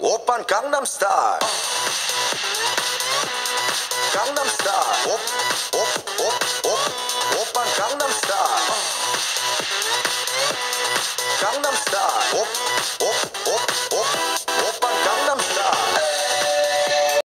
Open Gangnam Star, Gangnam Star, Op, op, op, op. Gangnam Style. Gangnam Style.